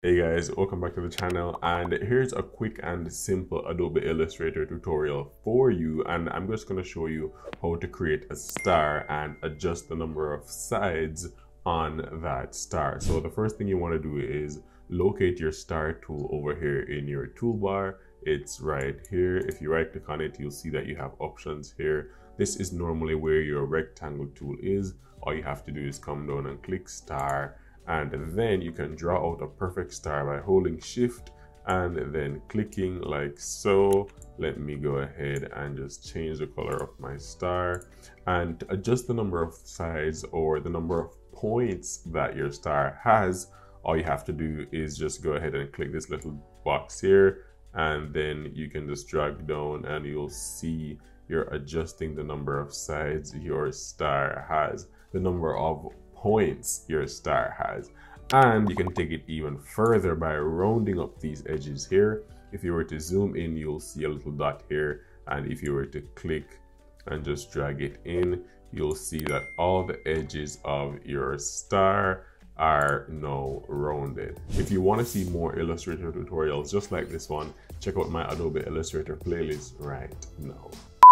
Hey guys, welcome back to the channel and here's a quick and simple Adobe Illustrator tutorial for you and I'm just going to show you how to create a star and adjust the number of sides on that star. So the first thing you want to do is locate your star tool over here in your toolbar. It's right here. If you right click on it, you'll see that you have options here. This is normally where your rectangle tool is. All you have to do is come down and click star and then you can draw out a perfect star by holding shift and then clicking like so. Let me go ahead and just change the color of my star and adjust the number of sides or the number of points that your star has. All you have to do is just go ahead and click this little box here and then you can just drag down and you'll see you're adjusting the number of sides your star has. The number of points your star has. And you can take it even further by rounding up these edges here. If you were to zoom in, you'll see a little dot here. And if you were to click and just drag it in, you'll see that all the edges of your star are now rounded. If you want to see more Illustrator tutorials just like this one, check out my Adobe Illustrator playlist right now.